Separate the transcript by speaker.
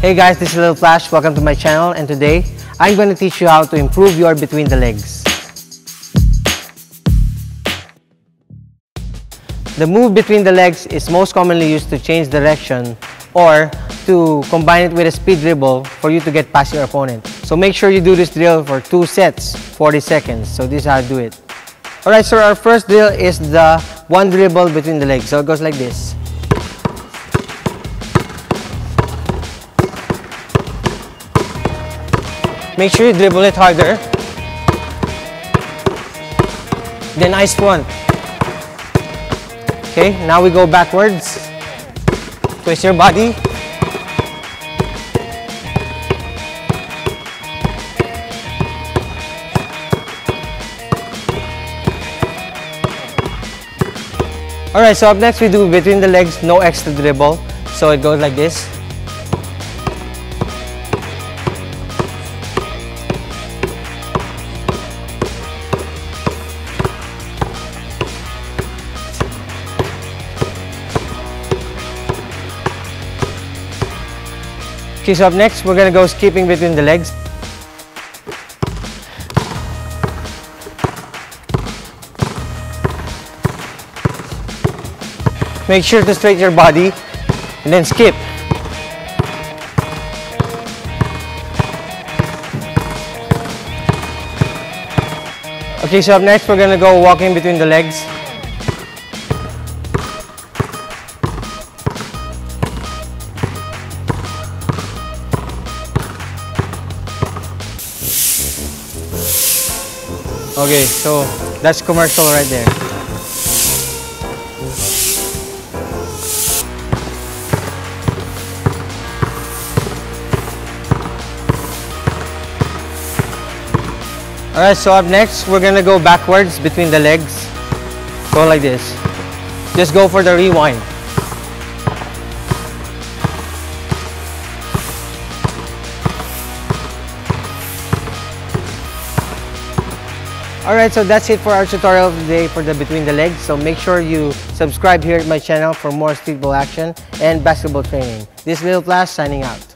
Speaker 1: Hey guys, this is Little Flash. Welcome to my channel and today I'm going to teach you how to improve your between the legs. The move between the legs is most commonly used to change direction or to combine it with a speed dribble for you to get past your opponent. So make sure you do this drill for two sets, 40 seconds. So this is how to do it. Alright, so our first drill is the one dribble between the legs. So it goes like this. Make sure you dribble it harder. Then nice one. Okay, now we go backwards. Twist your body. Alright, so up next we do between the legs, no extra dribble. So it goes like this. Okay, so up next, we're gonna go skipping between the legs. Make sure to straighten your body and then skip. Okay, so up next, we're gonna go walking between the legs. Okay, so that's commercial right there. Alright, so up next, we're gonna go backwards between the legs. Go like this. Just go for the rewind. Alright, so that's it for our tutorial of the day for the between the legs. So make sure you subscribe here at my channel for more streetball action and basketball training. This Little Flash signing out.